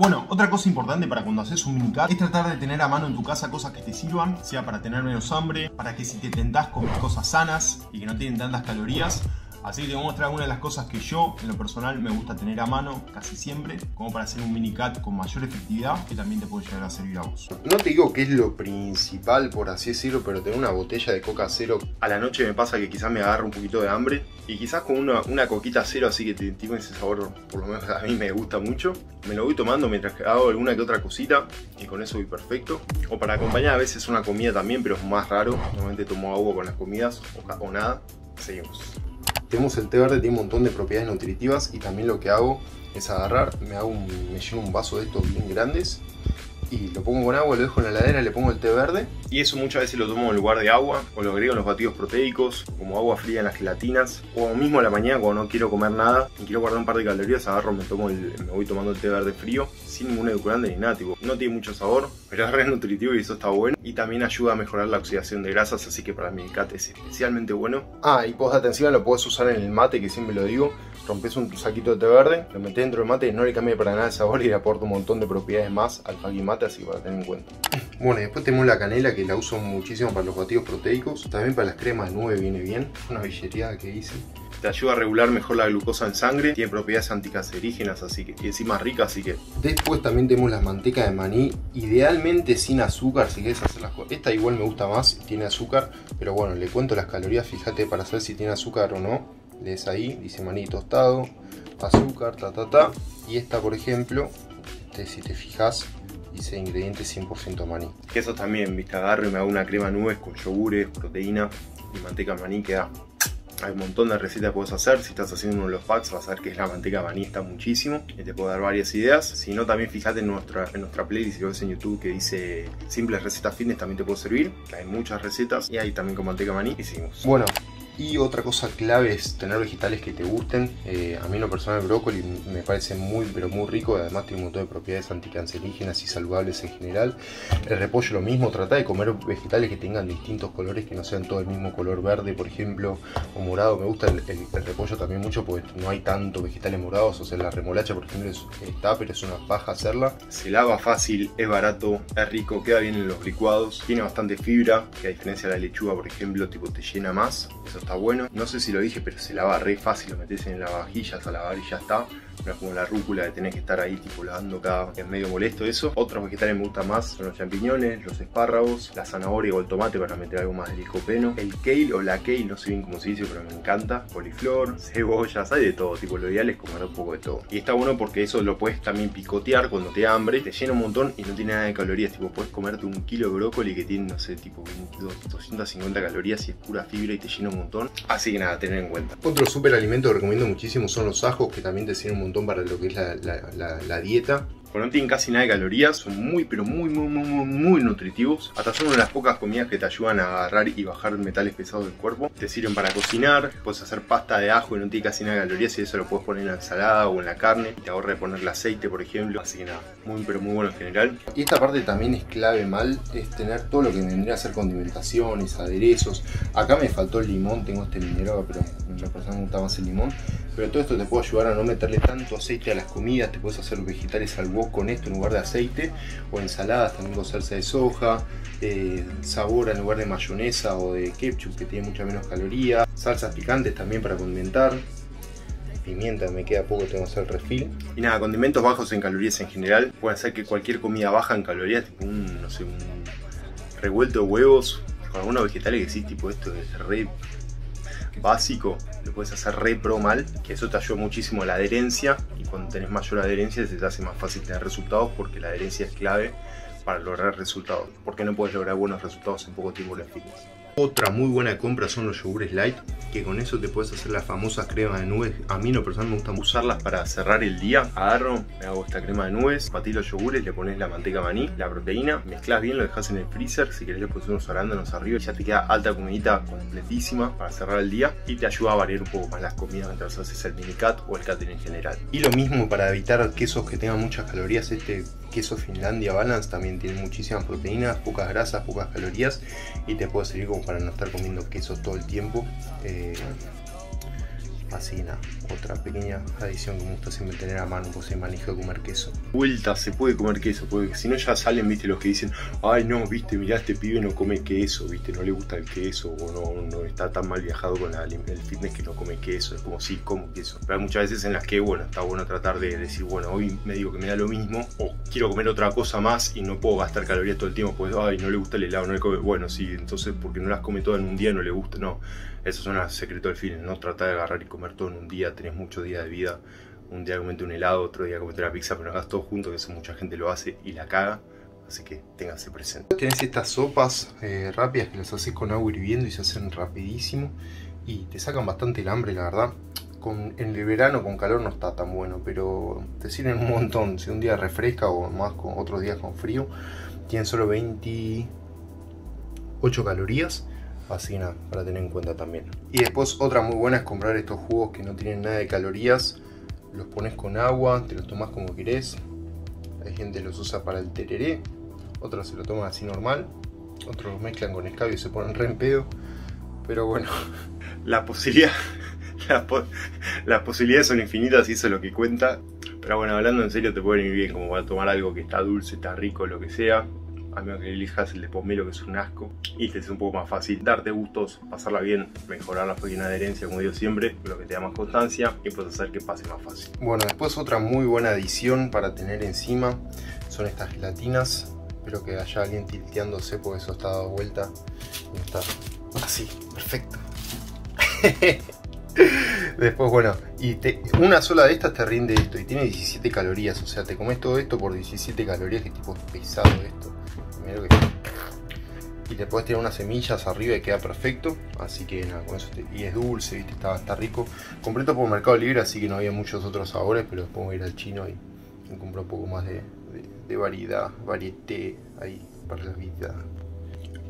Bueno, otra cosa importante para cuando haces un minicat es tratar de tener a mano en tu casa cosas que te sirvan, sea para tener menos hambre, para que si te tentás comer cosas sanas y que no tienen tantas calorías, Así que te voy a mostrar algunas de las cosas que yo, en lo personal, me gusta tener a mano casi siempre, como para hacer un mini cat con mayor efectividad, que también te puede llegar a servir a vos. No te digo que es lo principal, por así decirlo, pero tener una botella de coca cero a la noche me pasa que quizás me agarra un poquito de hambre y quizás con una, coquita cero así que te tiene ese sabor, por lo menos a mí me gusta mucho. Me lo voy tomando mientras hago alguna que otra cosita y con eso voy perfecto. O para acompañar a veces una comida también, pero es más raro. Normalmente tomo agua con las comidas o, o nada. Seguimos. Tenemos el té verde, tiene un montón de propiedades nutritivas y también lo que hago es agarrar, me, hago me lleno un vaso de estos bien grandes y lo pongo con agua, lo dejo en la heladera, le pongo el té verde. Y eso muchas veces lo tomo en lugar de agua, o lo agrego en los batidos proteicos, como agua fría en las gelatinas, o mismo a la mañana cuando no quiero comer nada y quiero guardar un par de calorías, agarro, me, tomo el, me voy tomando el té verde frío, sin ningún edulcorante ni nada, no tiene mucho sabor, pero es re nutritivo y eso está bueno. Y también ayuda a mejorar la oxidación de grasas, así que para mi cat es especialmente bueno. Ah, y postdata encima lo puedes usar en el mate, que siempre lo digo, rompes un saquito de té verde, lo metes dentro del mate y no le cambia para nada el sabor y le aporta un montón de propiedades más al fucking mate, así que para tener en cuenta. Bueno, y después tenemos la canela que la uso muchísimo para los batidos proteicos, también para las cremas de nube viene bien, una billeteada que hice. Te ayuda a regular mejor la glucosa en sangre, tiene propiedades anticancerígenas, así que, y encima rica, así que... Después también tenemos la manteca de maní, idealmente sin azúcar si quieres hacer las cosas. Esta igual me gusta más, tiene azúcar, pero bueno, le cuento las calorías, fíjate para saber si tiene azúcar o no lees ahí, dice maní tostado, azúcar, ta ta ta. Y esta, por ejemplo, este, si te fijas, dice ingredientes 100% maní. Eso también, viste, agarro y me hago una crema nubes con yogures, proteína y manteca maní que da. Hay un montón de recetas que puedes hacer. Si estás haciendo uno de los packs, vas a ver que es la manteca maní está muchísimo. Y te puedo dar varias ideas. Si no, también fíjate en nuestra, en nuestra playlist, si lo ves en YouTube, que dice simples recetas fitness, también te puede servir. Hay muchas recetas y hay también con manteca maní. Y seguimos. Bueno, y otra cosa clave es tener vegetales que te gusten. Eh, a mí en lo personal el brócoli me parece muy pero muy rico. Además tiene un montón de propiedades anticancerígenas y saludables en general. El repollo lo mismo. Trata de comer vegetales que tengan distintos colores, que no sean todo el mismo color verde, por ejemplo, o morado. Me gusta el, repollo también mucho porque no hay tanto vegetales morados. O sea, la remolacha, por ejemplo, está, pero es una paja hacerla. Se lava fácil, es barato, es rico, queda bien en los licuados. Tiene bastante fibra, que a diferencia de la lechuga, por ejemplo, tipo te llena más. Eso bueno. No sé si lo dije, pero se lava re fácil, lo metes en la vajilla a lavar y ya está no es como la rúcula de tener que estar ahí tipo lavando cada es medio molesto eso. Otros vegetales me gustan más son los champiñones, los espárragos, la zanahoria o el tomate para meter algo más de licopeno, el kale o la kale, no sé bien cómo se dice, pero me encanta, coliflor, cebollas, hay de todo, tipo lo ideal es comer un poco de todo. Y está bueno porque eso lo puedes también picotear cuando te hambre, te llena un montón y no tiene nada de calorías, tipo puedes comerte un kilo de brócoli que tiene, no sé, tipo 250 calorías y es pura fibra y te llena un montón. Así que nada, tener en cuenta. Otro super alimento que recomiendo muchísimo son los ajos que también te sirven un montón para lo que es la, dieta. Cuando no tienen casi nada de calorías, son muy, pero muy, muy, muy, muy, nutritivos. Hasta son una de las pocas comidas que te ayudan a agarrar y bajar metales pesados del cuerpo. Te sirven para cocinar, puedes hacer pasta de ajo y no tiene casi nada de calorías y eso lo puedes poner en la ensalada o en la carne. Te ahorra de ponerle aceite, por ejemplo. Así que nada, muy, pero muy bueno en general. Y esta parte también es clave mal, es tener todo lo que vendría a ser condimentaciones, aderezos. Acá me faltó el limón, tengo este minero, pero la persona me gusta más el limón. Pero todo esto te puede ayudar a no meterle tanto aceite a las comidas, te puedes hacer vegetales al con esto en lugar de aceite, o ensaladas también con salsa de soja, eh, sabor en lugar de mayonesa o de ketchup que tiene mucha menos calorías, salsas picantes también para condimentar, pimienta, me queda poco, tengo que hacer refil. Y nada, condimentos bajos en calorías en general, pueden hacer que cualquier comida baja en calorías, tipo un, no sé, un revuelto de huevos con algunos vegetales que sí, tipo esto es re básico, lo puedes hacer re pro mal, que eso te ayuda muchísimo la adherencia cuando tenés mayor adherencia se te hace más fácil tener resultados porque la adherencia es clave para lograr resultados, porque no puedes lograr buenos resultados en poco tiempo en fitness. Otra muy buena compra son los yogures light, que con eso te puedes hacer las famosas cremas de nubes. A mí no personal me gusta usarlas para cerrar el día. Agarro, me hago esta crema de nubes, batí los yogures, le pones la manteca maní, la proteína, mezclas bien, lo dejas en el freezer. Si querés le pones unos arándanos arriba y ya te queda alta comidita completísima para cerrar el día y te ayuda a variar un poco más las comidas mientras haces el mini cat o el cat en general. Y lo mismo para evitar quesos que tengan muchas calorías, este queso Finlandia Balance también tiene muchísimas proteínas, pocas grasas, pocas calorías y te puede servir como para no estar comiendo queso todo el tiempo. Eh, Así nada, otra pequeña adición que me gusta siempre tener a mano, pues el manejo de comer queso. Vuelta, se puede comer queso, porque si no ya salen, viste, los que dicen, ay no, viste, mirá, este pibe no come queso, viste, no le gusta el queso, o no, no está tan mal viajado con el fitness que no come queso, es como, sí, como queso. Pero hay muchas veces en las que, bueno, está bueno tratar de decir, bueno, hoy me digo que me da lo mismo, o quiero comer otra cosa más y no puedo gastar calorías todo el tiempo, pues, ay, no le gusta el helado, no le come, bueno, sí, entonces porque no las come todas en un día no le gusta, no eso es un secreto del fitness, no tratar de agarrar y comer todo en un día, tenés muchos días de vida. Un día comete un helado, otro día comete una pizza, pero no hagas todo junto, que eso mucha gente lo hace y la caga. Así que ténganse presente. Tenés estas sopas eh, rápidas que las haces con agua hirviendo y se hacen rapidísimo. Y te sacan bastante el hambre, la verdad. Con, en el verano con calor no está tan bueno, pero te sirven un montón. Si un día refresca o más con otros días con frío, tienen solo 28 calorías Nada, para tener en cuenta también. Y después otra muy buena es comprar estos jugos que no tienen nada de calorías. Los pones con agua, te los tomas como querés. Hay gente que los usa para el tereré, otros se lo toman así normal, otros los mezclan con escabio y se ponen re en pedo. Pero bueno, las posibilidades son infinitas y eso es lo que cuenta. Pero bueno, hablando en serio, te puede venir bien como para tomar algo que está dulce, está rico, lo que sea a menos que elijas el de pomelo que es un asco y te es un poco más fácil darte gustos, pasarla bien, mejorar la pequeña adherencia como digo siempre, lo que te da más constancia y puedes hacer que pase más fácil. Bueno, después otra muy buena adición para tener encima son estas gelatinas. Espero que haya alguien tilteándose porque eso está dado vuelta y está así, perfecto. Después, bueno, y una sola de estas te rinde esto y tiene 17 calorías. O sea, te comes todo esto por 17 calorías, que tipo pesado esto. Y le puedes tirar unas semillas arriba y queda perfecto. Así que nada, con eso y es dulce, ¿viste? Está, está rico. Compré todo por Mercado Libre, así que no había muchos otros sabores, pero después voy a ir al chino y, y compro un poco más de, variedad, varieté ahí para la vida.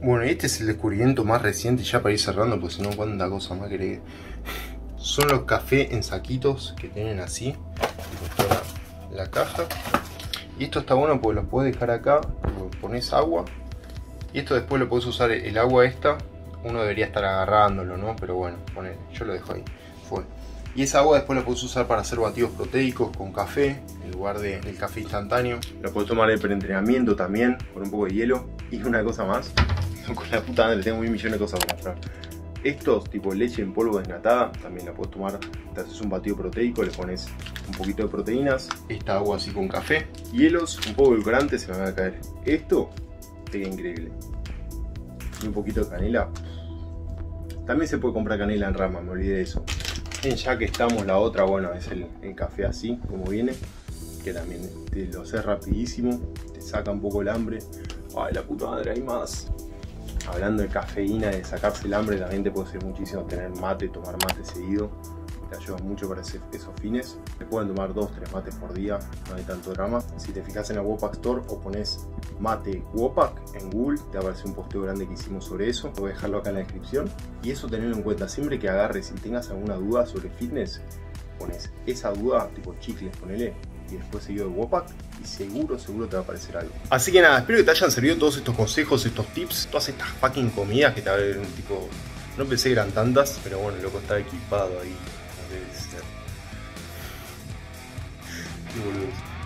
Bueno, este es el descubrimiento más reciente, ya para ir cerrando, pues si no, cuánta cosa más querés. Son los cafés en saquitos que tienen así, la, la caja. Y esto está bueno porque lo puedes dejar acá, pones agua. Y esto después lo puedes usar, el agua esta, uno debería estar agarrándolo, ¿no? Pero bueno, yo lo dejo ahí, fue. Y esa agua después la puedes usar para hacer batidos proteicos con café, en lugar de, del café instantáneo. Lo puedes tomar de preentrenamiento también, con un poco de hielo. Y una cosa más, con la puta madre tengo un millón de cosas para. Estos, tipo leche en polvo desnatada, también la puedes tomar. Te haces un batido proteico, le pones un poquito de proteínas. Esta agua así con café. Hielos, un poco de se me va a caer. Esto queda increíble. Y un poquito de canela. También se puede comprar canela en rama, me olvidé de eso. En ya que estamos, la otra, bueno, es el, el café así, como viene. Que también te lo haces rapidísimo, te saca un poco el hambre. Ay, la puta madre, hay más hablando de cafeína, de sacarse el hambre, también te puede ser muchísimo tener mate, tomar mate seguido. Te ayuda mucho para esos fines. Te pueden tomar 2-3 mates por día, no hay tanto drama. Si te fijas en la Wopack Store o pones mate Wopack en Google, te aparece un posteo grande que hicimos sobre eso. Voy a dejarlo acá en la descripción. Y eso tenerlo en cuenta. Siempre que agarres y tengas alguna duda sobre fitness, pones esa duda, tipo chicles, ponele, y después seguido de Wopack y seguro, seguro te va a aparecer algo. Así que nada, espero que te hayan servido todos estos consejos, estos tips, todas estas fucking comidas que te un tipo... No pensé que eran tantas, pero bueno, loco estaba equipado ahí. Debe ser.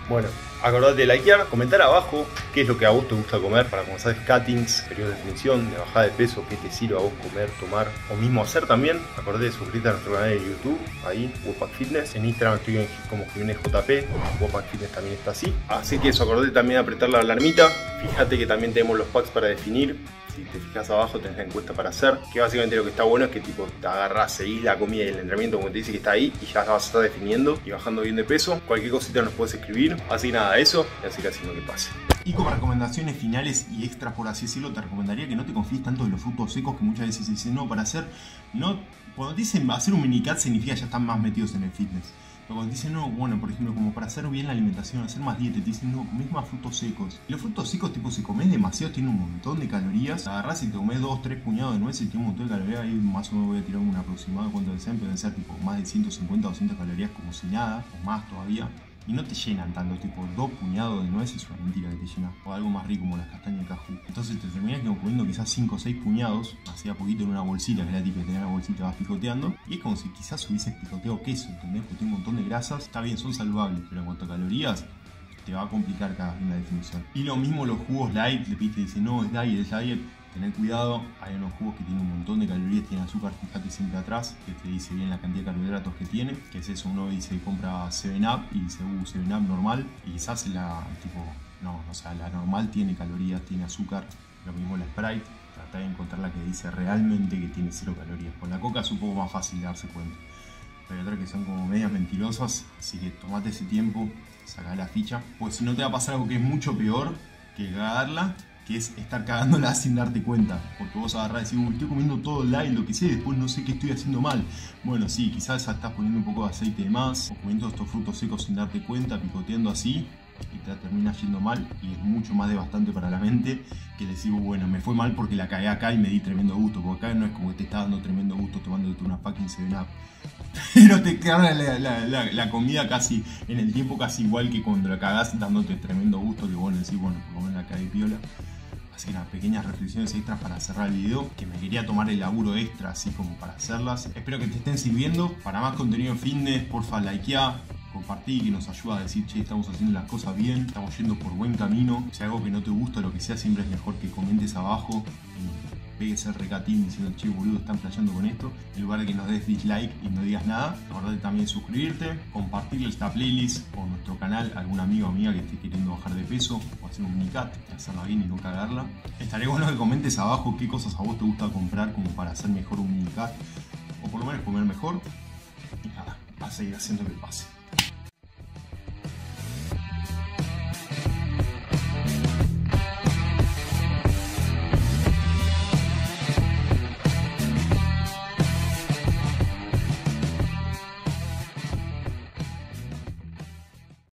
Bueno, acordate de likear, comentar abajo qué es lo que a vos te gusta comer para comenzar cuttings, periodo de definición, de bajada de peso, qué te sirve a vos comer, tomar o mismo hacer también. Acordate de suscribirte a nuestro canal de YouTube, ahí, Wopack Fitness. En Instagram estoy como Jiménez JP, Wopack Fitness también está así. Así que eso, acordate también de apretar la alarmita. Fíjate que también tenemos los packs para definir si te fijas abajo tenés la encuesta para hacer, que básicamente lo que está bueno es que tipo te agarras, seguís la comida y el entrenamiento como te dice que está ahí y ya vas a estar definiendo y bajando bien de peso. Cualquier cosita nos puedes escribir. Así nada, eso y así que haciendo que pase. Y como recomendaciones finales y extras por así decirlo, te recomendaría que no te confíes tanto en los frutos secos que muchas veces dicen no para hacer, no, cuando te dicen hacer un minicat significa ya están más metidos en el fitness. Pero cuando dicen, no, bueno, por ejemplo, como para hacer bien la alimentación, hacer más dieta, te dicen, no, comes más frutos secos. Los frutos secos, tipo, si comes demasiado, tienen un montón de calorías. Agarrás y te comes dos, tres puñados de nueces tiene un montón de calorías. Ahí más o menos voy a tirar un aproximado cuánto desean, pero deben ser tipo más de 150 o 200 calorías como si nada, o más todavía. Y no te llenan tanto, tipo dos puñados de nueces es una mentira que te llena, o algo más rico como las castañas de cajú. Entonces te terminas comiendo quizás 5 o 6 puñados, hacía poquito en una bolsita, que era tipo de tener la bolsita vas picoteando, y es como si quizás hubieses picoteado queso, ¿entendés? Porque tiene un montón de grasas, está bien, son saludables, pero en cuanto a calorías, te va a complicar cada vez la definición. Y lo mismo los jugos light, le piste dice, no, es diet, es diet, tener cuidado, hay unos jugos que tienen un montón de calorías, tienen azúcar, fíjate siempre atrás, que te dice bien la cantidad de carbohidratos que tiene, que es eso, uno dice compra 7up y dice, uh, 7up normal, y quizás la, tipo, no, o sea, la normal tiene calorías, tiene azúcar, lo mismo la Sprite, trata de encontrar la que dice realmente que tiene cero calorías. Con la coca es un poco más fácil darse cuenta. Pero hay otras que son como medias mentirosas, así que tomate ese tiempo, saca la ficha, pues si no te va a pasar algo que es mucho peor que cagarla, que es estar cagándola sin darte cuenta. Porque vos agarrás y decís, estoy comiendo todo el light, lo que sé, después no sé qué estoy haciendo mal. Bueno, sí, quizás estás poniendo un poco de aceite de más, o comiendo estos frutos secos sin darte cuenta, picoteando así, y te termina yendo mal y es mucho más devastante para la mente que decir, bueno, me fue mal porque la cagué acá y me di tremendo gusto, porque acá no es como que te está dando tremendo gusto tomándote una fucking 7-Up. Pero te queda la, comida casi, en el tiempo casi igual que cuando la cagás dándote tremendo gusto, que bueno, decís, bueno, por lo la cagué piola. Así nada, pequeñas reflexiones extras para cerrar el video, que me quería tomar el laburo extra así como para hacerlas. Espero que te estén sirviendo. Para más contenido fitness, porfa, likea, compartí, que nos ayuda a decir, che, estamos haciendo las cosas bien, estamos yendo por buen camino. Si algo que no te gusta, lo que sea, siempre es mejor que comentes abajo pegues el recatín diciendo, che, boludo, están flasheando con esto. En lugar de que nos des dislike y no digas nada, acordate también suscribirte, compartir esta playlist o nuestro canal a algún amigo o amiga que esté queriendo bajar de peso o hacer un minicat, hacerla bien y no cagarla. Estaré bueno que comentes abajo qué cosas a vos te gusta comprar como para hacer mejor un minicat o por lo menos comer mejor. Y nada, a seguir haciendo que pase.